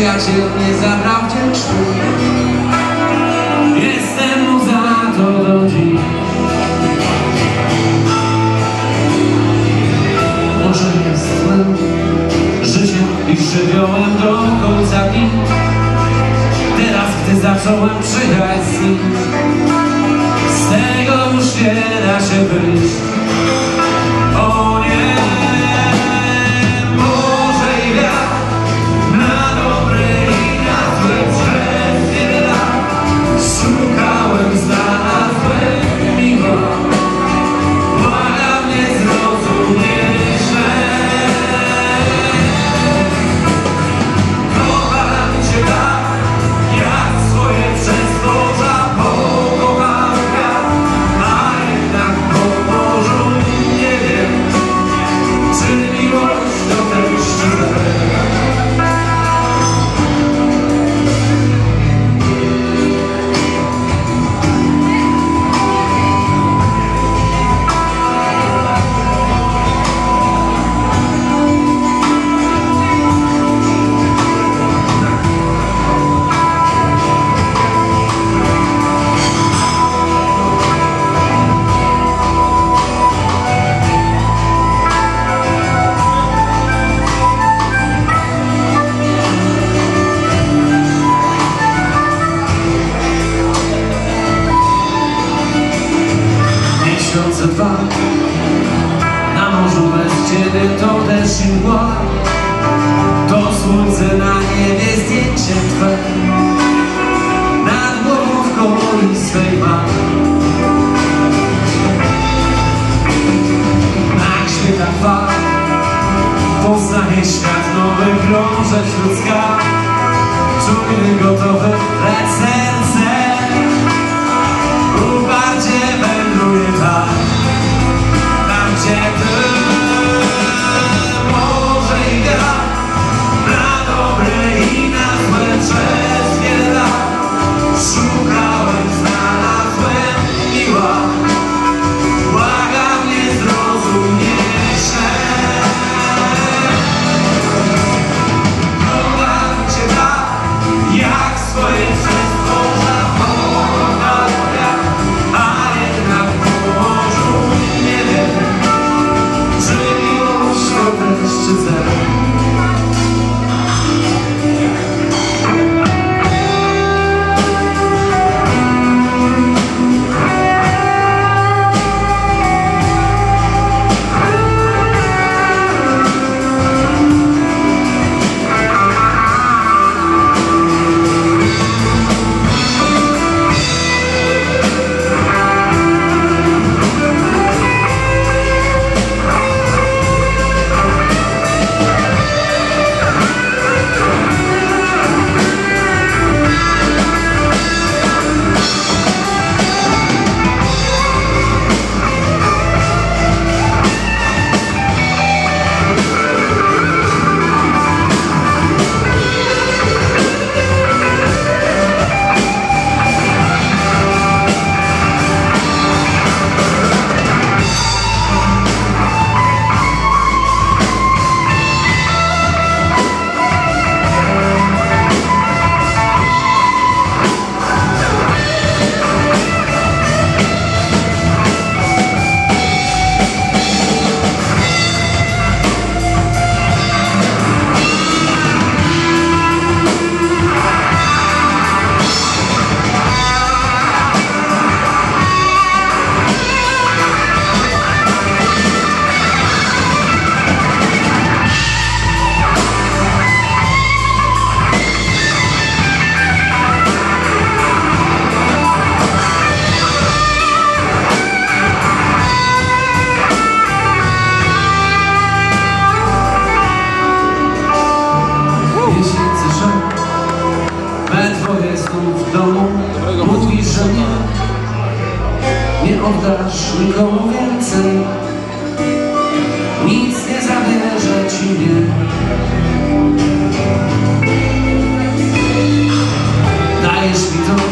przyjaciel nie zabrał cię Jestem mu za to do dziś. Może jest złym życiem i żywiołem do końca dni. Teraz gdy zacząłem przyjaźń z tego już nie da się wyjść dwa. Na morzu bez ciebie to też i mgła. To słońce na niebie zdjęcie twe. Nad głową w kolei swej ma. Na grzbietach fal Poznaje świat nowy krążek wśród skal Czujny, gotowy, lecz znów w domu Mówisz, że nie. Nie oddasz nikomu więcej. Nic nie zabierze ci mnie Dajesz mi to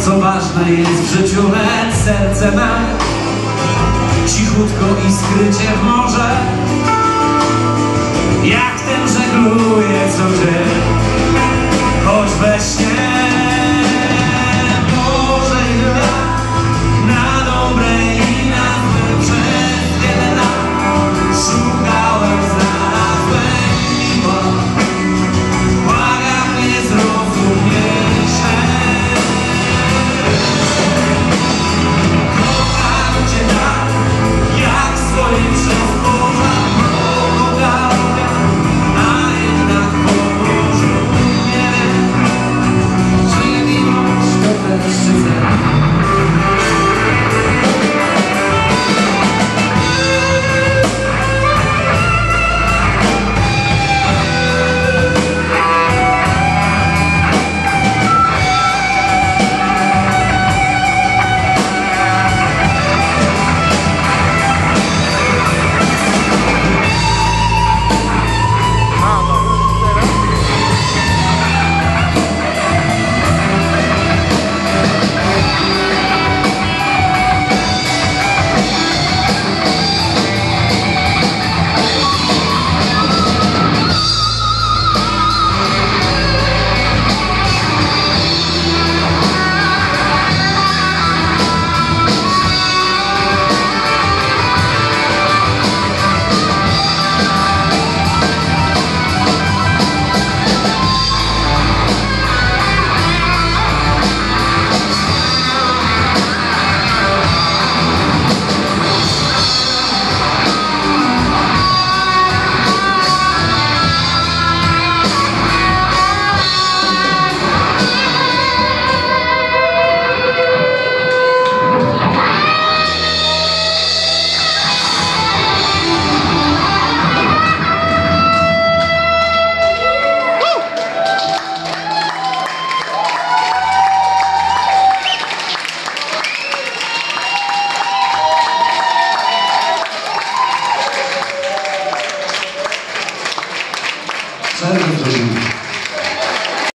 Co ważne jest w życiu Lecz serce me Cichutko i skrycie w morze. Jak ten żegluje codziennie